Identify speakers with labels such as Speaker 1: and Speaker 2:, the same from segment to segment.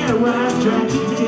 Speaker 1: Yeah, I tried to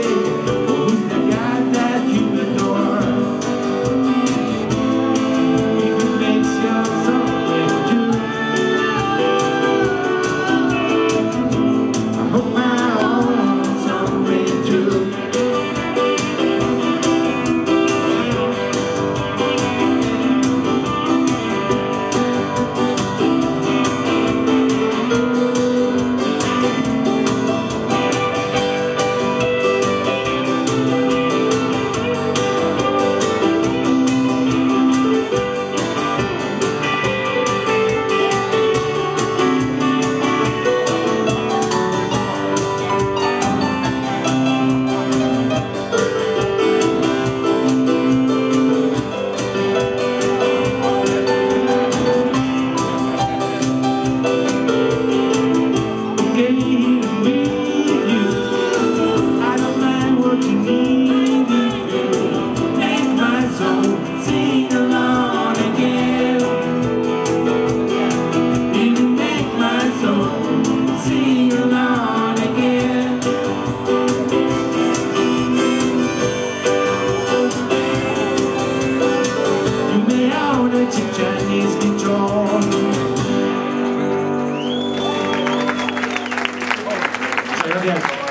Speaker 1: Gracias.